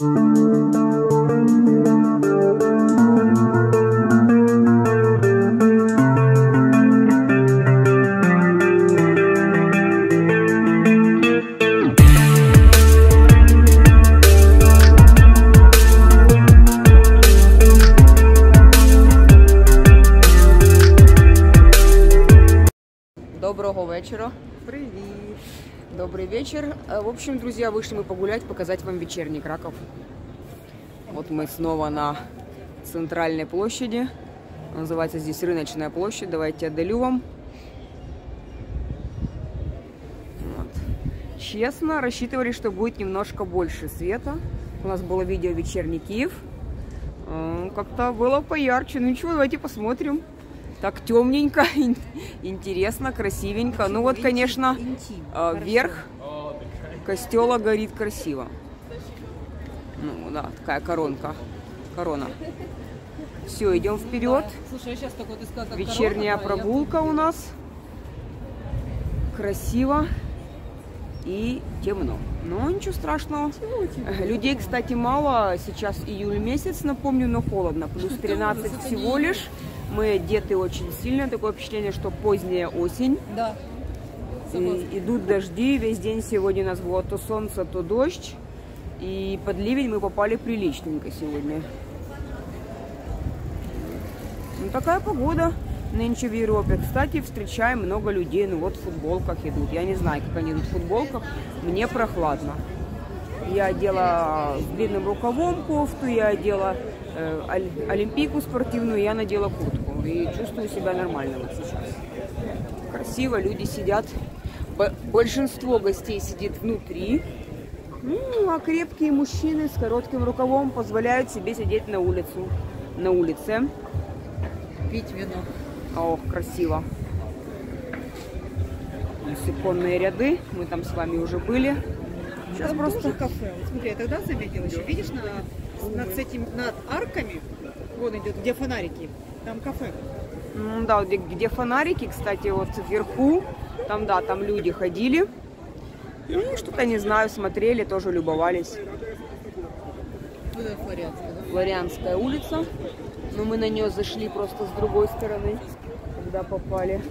Доброго общем, друзья, вышли мы погулять, показать вам вечерний Краков. Вот мы снова на центральной площади. Называется здесь рыночная площадь. Давайте отдалю вам. Вот. Честно, рассчитывали, что будет немножко больше света. У нас было видео «Вечерний Киев». Э, Как-то было поярче. Ну ничего, давайте посмотрим. Так темненько, ин- интересно, красивенько. Ну вот, конечно, э, верх костела горит красиво. Ну да, такая коронка, корона. Все, идем вперед. Слушай, сейчас такой ты сказала, как Вечерняя корона, да, я- прогулка у нас. Красиво и темно. Но ничего страшного. Людей, кстати, мало. Сейчас июль месяц, напомню, но холодно. Плюс 13 ужас, это не всего лишь. Мы одеты очень сильно. Такое впечатление, что поздняя осень. Да. И идут дожди. Весь день сегодня у нас было то солнце, то дождь. И под ливень мы попали приличненько сегодня. Ну, такая погода нынче в Европе. Кстати, встречаем много людей. Ну, вот в футболках идут. Я не знаю, как они идут в футболках. Мне прохладно. Я одела длинным рукавом кофту, я одела э, олимпийку спортивную, я надела куртку. И чувствую себя нормально вот сейчас. Красиво, люди сидят. Большинство гостей сидит внутри. Ну, а крепкие мужчины с коротким рукавом позволяют себе сидеть на улицу. На улице. Пить вино. Ох, красиво. Суконные ряды. Мы там с вами уже были. Сейчас Там просто... тоже кафе. Вот смотри, я тогда заметила еще. Видишь, на, над, этим, над арками, вон идет, где фонарики, там кафе. Да, где, где фонарики, кстати, вот вверху, там, да, там люди ходили. Ну, что-то, не знаю, смотрели, тоже любовались. Флорианская, да? Улица. Но мы на нее зашли просто с другой стороны, когда попали.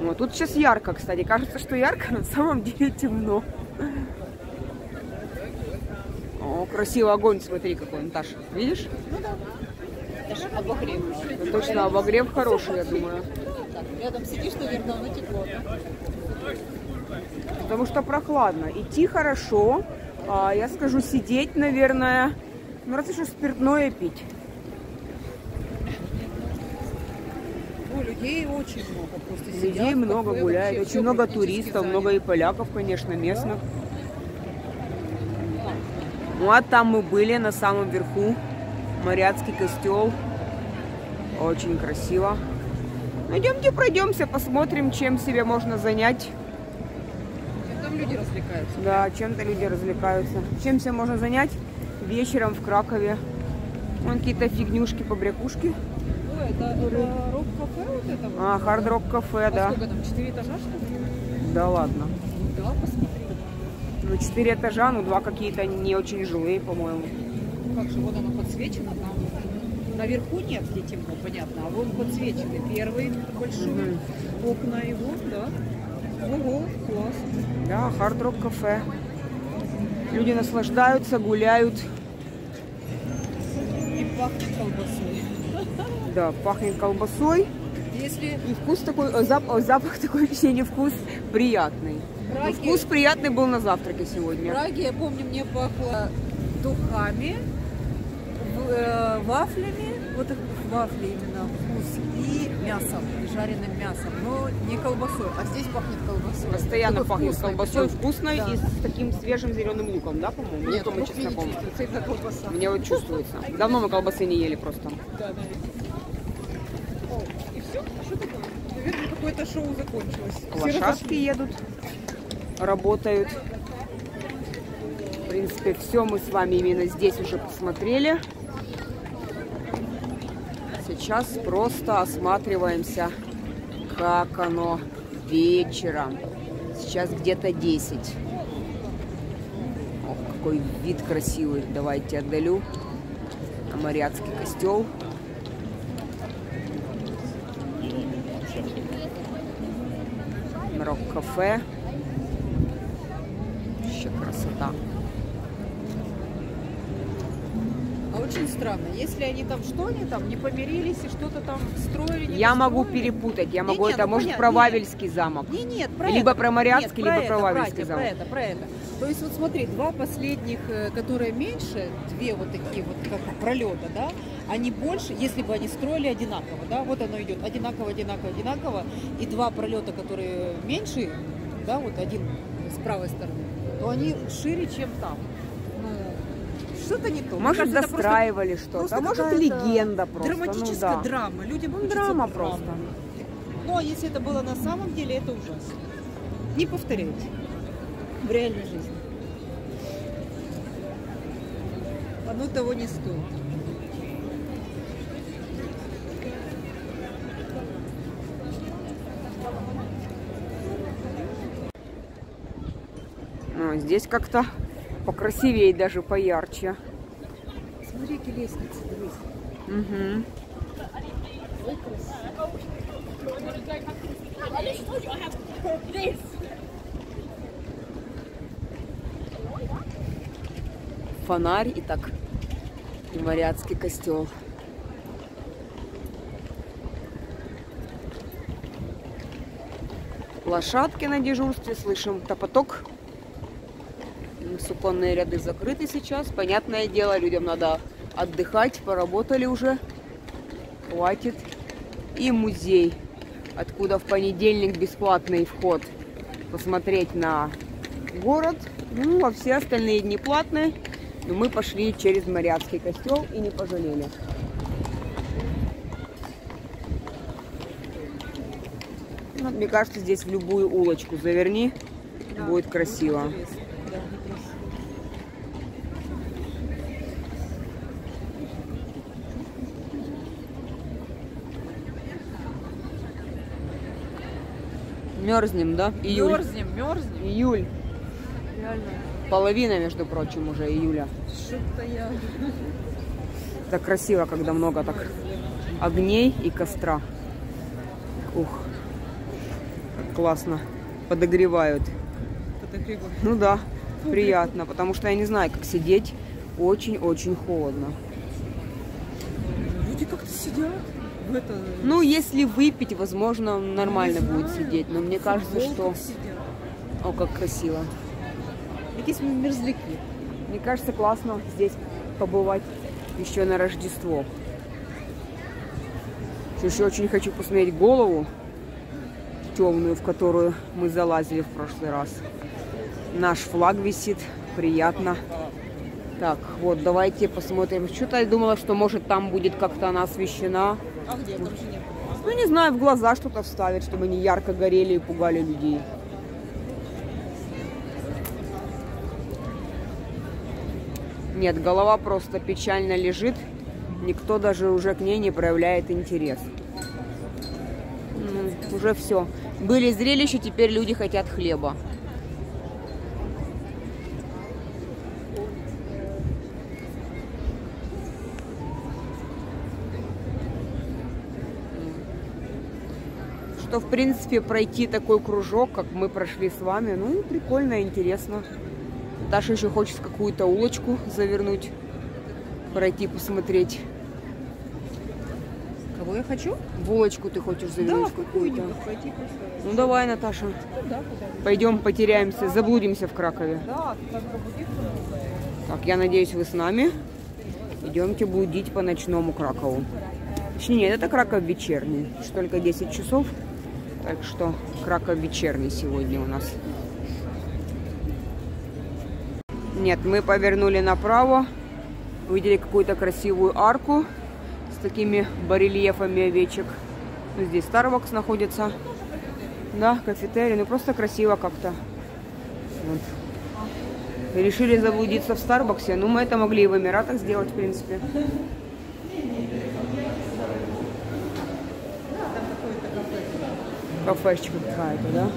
Вот, тут сейчас ярко, кстати. Кажется, что ярко, на самом деле темно. О, красивый огонь, смотри, какой, Наташа. Видишь? Это ж обогрев. Ну, Точно, обогрев хороший, я думаю. Рядом сидишь, наверное, оно тепло. да? Потому что прохладно. Идти хорошо. А, я скажу, сидеть, наверное, ну разве что спиртное пить. О, людей очень много просто сидят. Людей много кафе, гуляет, вообще очень много туристов, занято. много и поляков, конечно, местных. Ну а там мы были на самом верху, Моряцкий костел. Очень красиво. Идемте пройдемся, посмотрим, чем себе можно занять. Там люди развлекаются. Да, чем-то люди развлекаются. Чем себя можно занять вечером в Кракове? Вон какие-то фигнюшки, побрякушки. Ой, это, это рок-кафе вот это вот? А, хард-рок кафе, А да. сколько там, четыре этажа, что ли? Да ладно. Да, посмотри. Ну, четыре этажа, ну, два какие-то не очень жилые, по-моему. Ну как же, вот оно подсвечено там. Наверху нет, где темно, понятно, а вон подсвечены. Первый большой, Мгм. окна его, да. Ого, класс. Да, хард-рок кафе. Люди наслаждаются, гуляют. И пахнет колбасой. Да, пахнет колбасой. Если И вкус такой, э, зап- э, запах такой ощущение, вкус приятный. в Праге, вкус приятный был на завтраке в сегодня. Праге, я помню, мне пахло духами, в- э, вафлями, вот их вафли именно вкус, и мясом, и жареным мясом, но не колбасой, а здесь пахнет колбасой. Постоянно Такой пахнет вкусный, колбасой, вкусной Да. и с таким свежим зеленым луком, да, по-моему? Нет, Луком и мне не чесноком. чувствуется, именно колбаса. Мне вот чувствуется. Давно мы колбасы не ели просто. Да, наверное. О, и все? Что такое? Наверное, какое-то шоу закончилось. Лошадки едут, работают. В принципе, все мы с вами именно здесь уже посмотрели. Сейчас просто осматриваемся, как оно вечером. Сейчас где-то 10. Ох, какой вид красивый. Давайте отдалю. Мариатский костел. Рок-кафе. Вообще красота. А очень странно, если они там что они там не помирились и что-то там строили, не Я могу перепутать. Я могу, не, это ну, может понятно, про нет. Вавельский замок. Не, нет, про Либо это. про Мариатский, Нет, либо про это, Вавельский Братья, замок. Про это, про это. То есть вот смотри, два последних, э, которые меньше, две вот такие вот как пролета, да, они больше, если бы они строили одинаково, да, вот оно идет одинаково, одинаково, одинаково, и два пролета, которые меньше, да, вот один с правой стороны, то они шире, чем там. Что-то не то. Может, кажется, достраивали что-то, а может, легенда просто. Драматическая ну, да. драма. Людям Ну, драма просто. Ну, а если это было на самом деле, это ужасно. Не повторяйте. В реальной жизни. Оно того не стоит. Ну, здесь как-то покрасивее, даже поярче. Смотри, какие лестницы, дивись. Угу. Фонарь и так и Мариатский костел. Лошадки на дежурстве, слышим топоток. Суконные ряды закрыты сейчас. Понятное дело, людям надо отдыхать, поработали уже. Хватит. И музей, откуда в понедельник бесплатный вход посмотреть на город. Ну, а все остальные дни платные. Но мы пошли через Мариатский костел и не пожалели. Ну, Мне кажется, здесь в любую улочку заверни, будет красиво. Интересно. Мерзнем, да? Июль. Мерзнем, мерзнем. Июль. Реально. Половина, между прочим, уже июля. Что-то я... Так красиво, когда много так огней и костра. Ух, как классно. Подогревают. Подогреваю. Ну да, приятно, потому что я не знаю, как сидеть. Очень-очень холодно. Люди как-то сидят в это... Ну, если выпить, возможно, нормально будет сидеть. Но мне кажется, что... О, как красиво. Якісь мерзляки. Мне кажется, классно здесь побывать еще на Рождество. Еще очень хочу посмотреть голову темную, в которую мы залазили в прошлый раз. Наш флаг висит, приятно. Так, вот, давайте посмотрим. Что-то я думала, что может там будет как-то она освещена. А где? Там же нет. Ну, не знаю, в глаза что-то вставить, чтобы они ярко горели и пугали людей. Нет, голова просто печально лежит. Никто даже уже к ней не проявляет интерес. М, Уже все. Были зрелища, теперь люди хотят хлеба. Что, в принципе, пройти такой кружок, как мы прошли с вами, ну, прикольно, интересно. Даша еще хочет какую-то улочку завернуть, пройти, посмотреть. Кого я хочу? Улочку ты хочешь Да, завернуть в какую-то. просто. Ну давай, Наташа, Да, пойдем потеряемся, заблудимся в Кракове. Да. Так, я надеюсь, вы с нами. Идемте блудить по ночному Кракову. Точнее, нет, это Краков вечерний. Только 10 часов. Так что Краков вечерний сегодня у нас. Нет, мы повернули направо. Увидели какую-то красивую арку с такими барельефами овечек. Ну, здесь Starbucks находится. Да, кафетерий. Ну, просто красиво как-то. Вот. Решили заблудиться в Старбаксе. Ну, мы это могли и в Эмиратах сделать, в принципе. Кафешечка какая-то, да?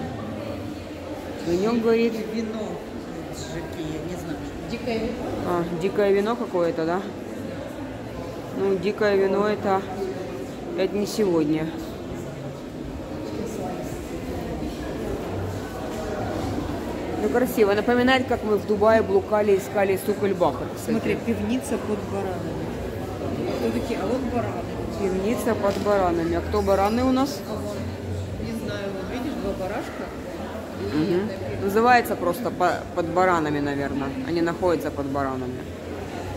Огонек горит. Вино с жаки, я не знаю. Дикое вино. А, дикое вино какое-то, да? Ну, дикое вино это, это не сегодня. Ну, красиво. Напоминает, как мы в Дубае блукали, искали сук-эль-бахар. кстати. Смотри, пивница под баранами. Кто такие? А вот бараны. Пивница под баранами. А кто бараны у нас? А вон, не знаю, вот видишь, два барашка. Пив- Называется просто по- под баранами, наверное. Они находятся под баранами.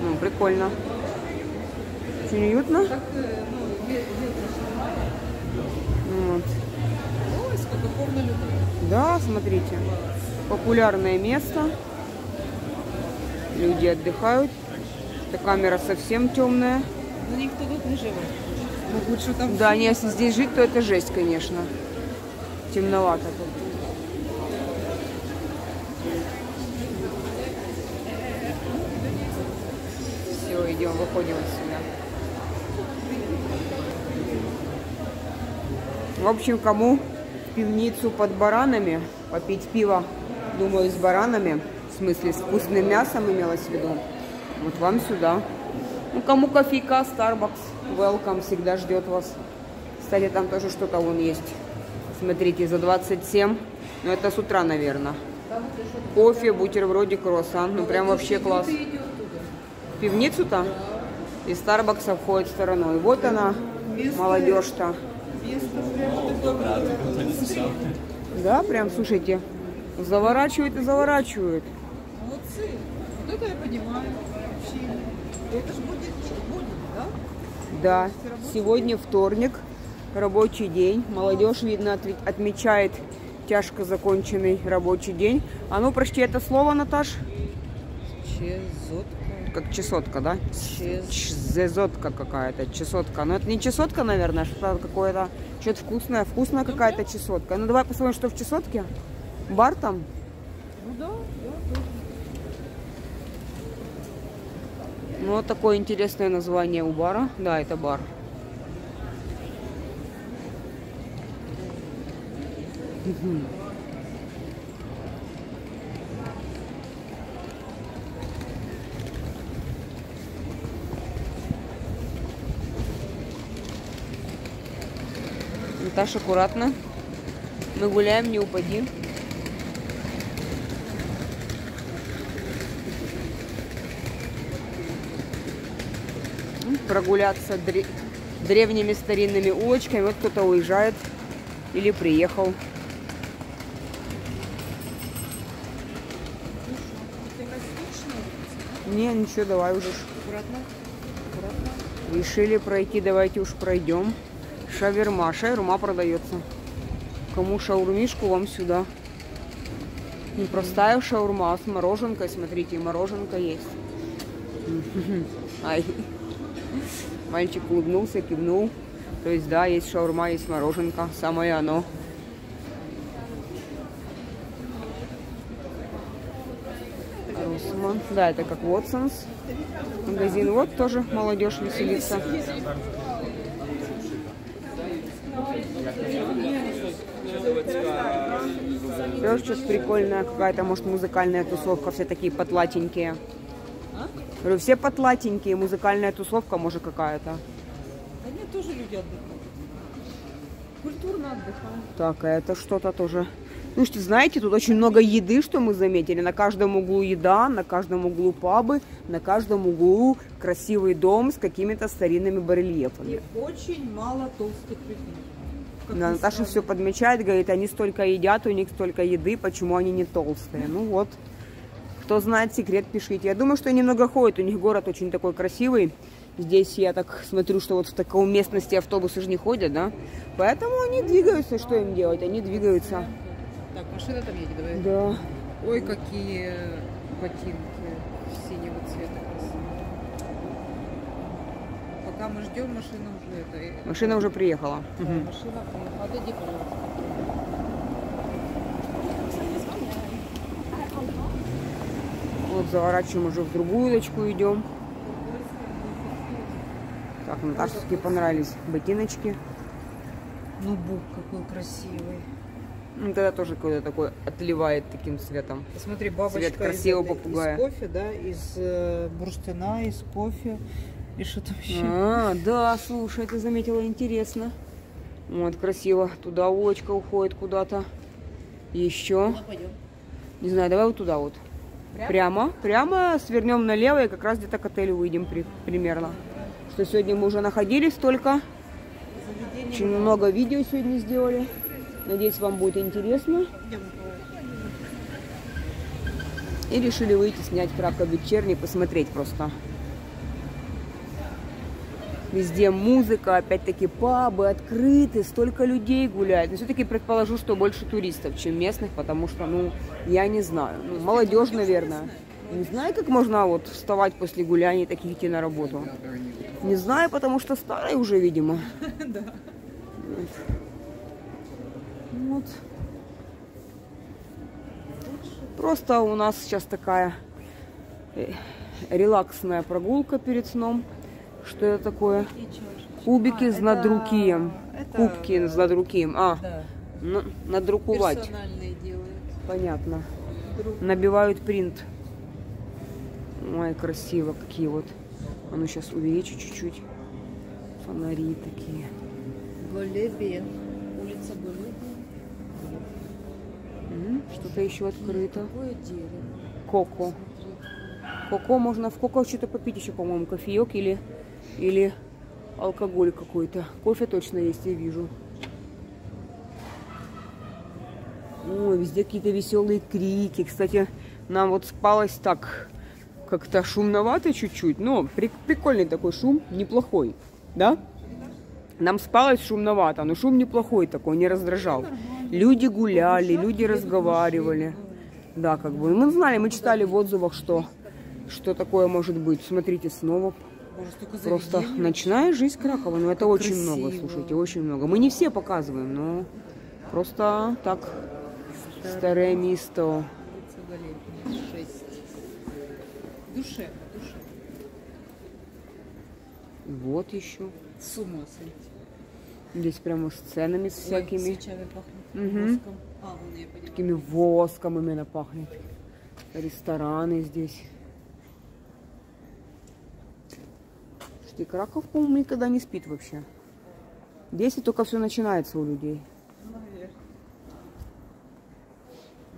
Ну, прикольно. Очень уютно. Так, э, ну, ветер. Вот. Ой, сколько полно людей. Да, смотрите. Популярное место. Люди отдыхают. Эта камера совсем темная. Но никто тут не живет. Ну, лучше там... Да, не, если здесь жить, то это жесть, конечно. Темновато тут. Все, идем, выходим отсюда. В общем, кому в пивницу под баранами, попить пиво, думаю, с баранами, в смысле с вкусным мясом имелось в виду, вот вам сюда. Ну, кому кофейка, Starbucks, welcome, всегда ждет вас. Кстати, там тоже что-то вон есть. Смотрите, за 27. Ну, это с утра, наверное. Кофе, бутербродик, круассан. Ну, прям вообще класс. В пивницу-то? Из Старбакса входит стороной. Вот она, молодежь-то. Да, прям, слушайте, заворачивает и заворачивает. Молодцы. Вот это я понимаю. Это же будет, будет, да? Да, сегодня вторник, рабочий день. Молодежь, видно, отмечает тяжко законченный рабочий день. А ну, прочти это слово, Наташ. Чезотка. Как чесотка, да? Чез... Чезотка какая-то, чесотка. Но это не чесотка, наверное, а что-то какое-то, что-то вкусное, вкусная какая-то чесотка. Ну, давай посмотрим, что в чесотке. Бар там? Ну да, да, тоже. Ну, вот такое интересное название у бара. Да, это бар. Мгм. Наташа, аккуратно. Мы гуляем, не упади. прогуляться дре- древними старинными улочками. Вот кто-то уезжает или приехал. Не, ничего, давай уже. Аккуратно. Аккуратно. Решили пройти, давайте уж пройдем. Шаверма. Шаверма продается. Кому шаурмишку, вам сюда. Не простая шаурма, а с мороженкой. Смотрите, мороженка есть. Ай. Мальчик улыбнулся, кивнул. То есть, да, есть шаурма, есть мороженка. Самое оно. Русман. Да, это как Watson's. Магазин. Вот тоже молодежь веселится. Тоже сейчас прикольная какая-то, может, музыкальная тусовка. Все такие потлатенькие. Говорю, все потлатенькие. Музыкальная тусовка, может, какая-то. Нет, тоже люди отдыхают. Культурно отдыхают. Так, а это что-то тоже. Ну что, знаете, тут очень много еды, что мы заметили. На каждом углу еда, на каждом углу пабы, на каждом углу красивый дом с какими-то старинными барельефами. И очень мало толстых людей. Да, Наташа странно. все подмечает, говорит, они столько едят, у них столько еды, почему они не толстые. Ну вот, кто знает секрет, пишите. Я думаю, что они много ходят, у них город очень такой красивый. Здесь я так смотрю, что вот в такой местности автобусы же не ходят, да? Поэтому они двигаются, что им делать? Они двигаются. Так, машина там едет, давай. Да. Ой, какие ботинки синего цвета красивые. Пока мы ждем, машина уже это. э, Машина уже приехала. да, Мгм. Машина приехала. Отойди, пожалуйста. Вот заворачиваем уже в другую удочку идем. Так, Наташке понравились ботиночки. Ну, бук какой красивый. Ну, тогда тоже какой-то такой отливает таким цветом. Посмотри, бабочка Цвет из, красивого этой- попугая. из кофе, да, из э, бурштина, из кофе. И что там еще? А, да, слушай, ты заметила, интересно. Вот, красиво. Туда улочка уходит куда-то. Еще. пойдем. Не знаю, давай вот туда вот. Прямо? Прямо свернем налево и как раз где-то к отелю выйдем при- примерно. Что сегодня мы уже находились только. Очень много видео сегодня сделали. Надеюсь, вам будет интересно. И решили выйти снять Краков вечерний, посмотреть просто. Везде музыка, опять-таки пабы открыты, столько людей гуляет. Но все-таки предположу, что больше туристов, чем местных, потому что, ну, я не знаю. Ну, молодежь, наверное. Не знаю, как можно вот вставать после гуляний и таких идти на работу. Не знаю, потому что старый уже, видимо. Вот. Просто у нас сейчас такая э, релаксная прогулка перед сном. Что это такое? Кубики с надрукием. Кубки с надрукием. А, Да. на- надрукувать. Персональные делают. Понятно. Набивают принт. Ой, красиво какие вот. А ну сейчас увеличу чуть-чуть. Фонари такие. Голебия. Что-то еще открыто. Коко. Коко можно в коко что-то попить еще, по-моему, кофеек или, или алкоголь какой-то. Кофе точно есть, я вижу. Ой, везде какие-то веселые крики. Кстати, нам вот спалось так как-то шумновато чуть-чуть. Но при- прикольный такой шум, неплохой. Да? Нам спалось шумновато, но шум неплохой такой, не раздражал. Люди гуляли, люди разговаривали. Да, как бы. Мы знали, мы читали в отзывах, что, что такое может быть. Смотрите, снова просто ночная жизнь Кракова. Ну, это очень много, слушайте, очень много. Мы не все показываем, но просто так. Старое место. Душе, душе. Вот еще. С ума сойти. Здесь прямо с ценами с Ой, всякими. Мгм. Воском. А, вон я поняла. Такими воском именно пахнет. Рестораны здесь. Слушайте, Краков, по-моему, никогда не спит вообще. Здесь и только все начинается у людей. Наверное.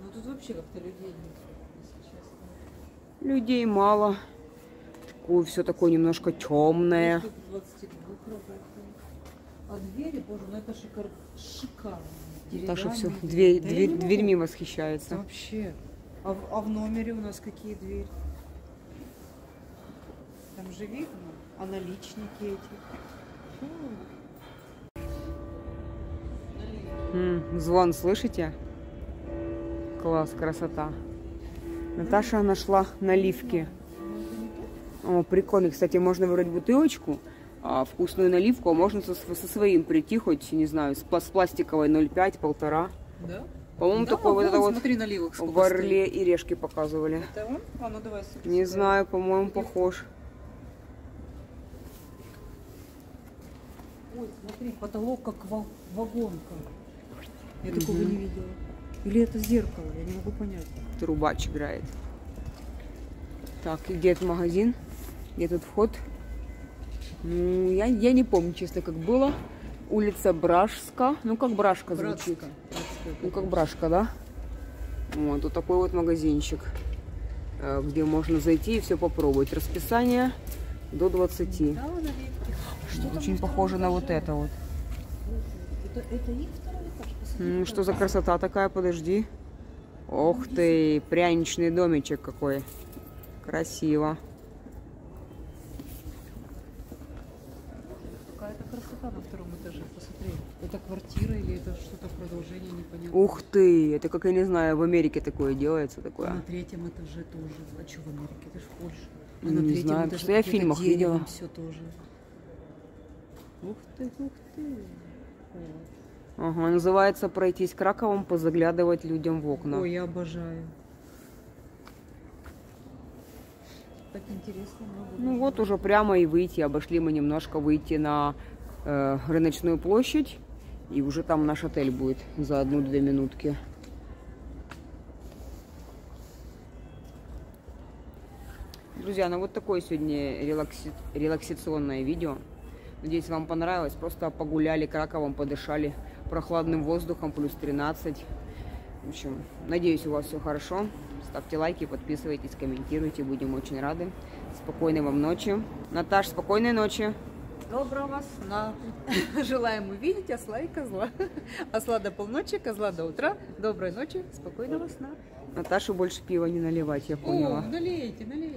Ну тут вообще как-то людей нет. Людей мало. Такое все такое немножко темное. Тут 22 работает. А двери, боже, ну это шикар... шикарно. Таша все Деревянные дверь, Да дверь- дверьми восхищается. вообще. А в, а в номере у нас какие двери? Там же видно. А наличники эти. Звон, слышите? Класс, красота. Наташа нашла наливки. О, прикольно. Кстати, можно выбрать бутылочку, а, вкусную наливку, а можно со, со своим прийти, хоть, не знаю, с, с пластиковой 0,5, полтора. Да? По-моему, Да, такой вот это вот смотри, наливок в Орле и Решке показывали. стоит. Это он? А ну давай. сыпь Не знаю, по-моему, похож. Ой, смотри, потолок как ва- вагонка. Я такого не видела. Или это зеркало, я не могу понять. Трубач играет. Так, и где этот магазин? Где тут вход? Ну, я, я не помню, честно, как было. Улица Бражска. Ну, как Бражка звучит. Ну, как Бражка, да? Вот, тут такой вот магазинчик, э, где можно зайти и все попробовать. Расписание до 20. Да, наливки. Что Очень похоже на вот это вот. Это, это их второй этаж? Что за красота такая, подожди. Ох ты, пряничный домичек какой. Красиво. Какая-то красота на втором этаже, посмотри. Это квартира или это что-то продолжение, непонятно. Ух ты, это как я не знаю, в Америке такое делается А такое. на третьем этаже тоже. А что в Америке? Это же в Польше. А Не на третьем знаю, этаже что я в фильмах видела. Все тоже. Ух ты, ух ты. Ага, называется пройтись Краковом, позаглядывать людям в окна. Ой, я обожаю. Так интересно. много Ну вот уже прямо и выйти. Обошли мы немножко выйти на э, рыночную площадь. И уже там наш отель будет за одну-две минутки. Друзья, ну вот такое сегодня релакси... релаксационное видео. Надеюсь, вам понравилось. Просто погуляли Краковом, подышали прохладным воздухом, плюс 13. В общем, надеюсь, у вас все хорошо. Ставьте лайки, подписывайтесь, комментируйте. Будем очень рады. Спокойной вам ночи. Наташ, спокойной ночи. Доброго сна. Желаем увидеть осла и козла. Осла до полночи, козла до утра. Доброй ночи, спокойного сна. Наташе больше пива не наливать, я поняла. О, налейте, налейте.